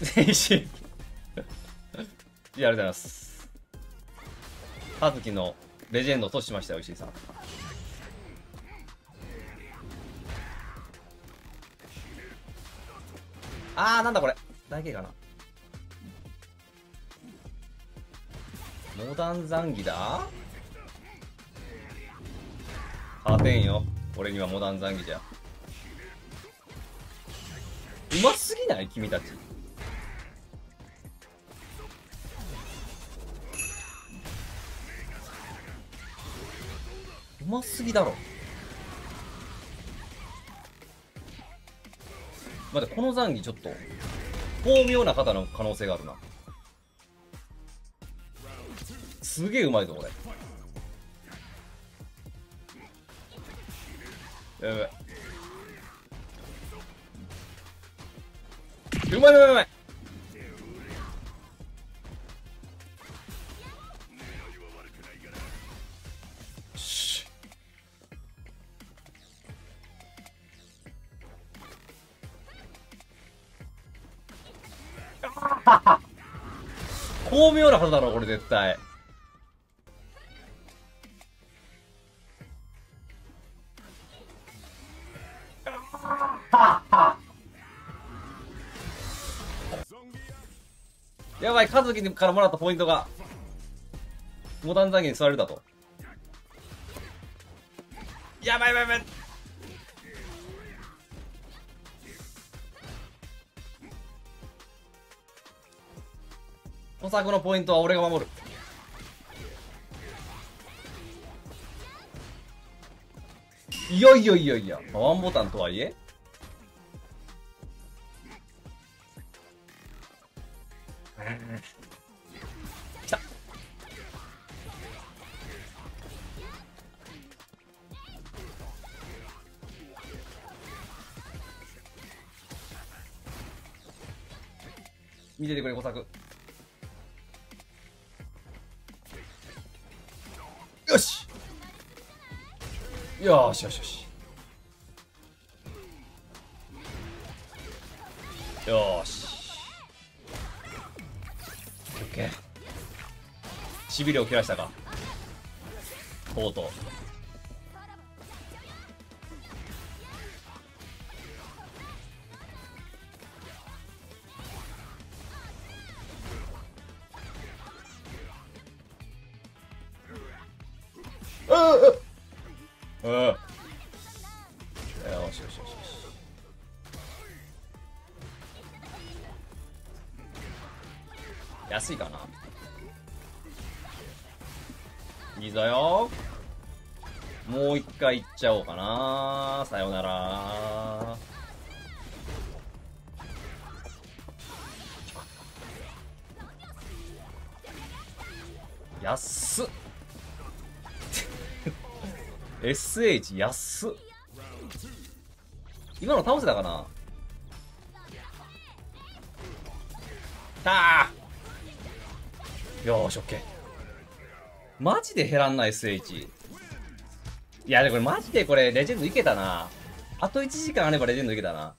全身 いや、ありがとうございます。葉月のレジェンドとしましたよ、石井さん。あー、なんだこれ。大怪我かな。モダンザンギだ勝てんよ。俺にはモダンザンギじゃ。うますぎない？君たち。うますぎだろ。待って、このザンギちょっと、巧妙な方の可能性があるな。すげえうまいぞ、これ。やばい。うまいうまいうまい 巧妙なはずだろこれ絶対 やばい、和樹からもらったポイントが、モダン残機に座れたと。やばいやばいやばい。小作のポイントは俺が守る。いやいやいやいや、ワンボタンとはいえ。来た。見ててくれ小作よしよしよし。よーし。オッケー。しびれを切らしたか。とうとう。うんうん。よしよしよしよし。安いかな。いいぞよ。もう一回いっちゃおうかな。さよなら。安っ。SH 安っ今の倒せたかな？たーよーし、OK。マジで減らんな、SH。いや、でこれマジでこれ、レジェンドいけたな。あと1時間あればレジェンドいけたな。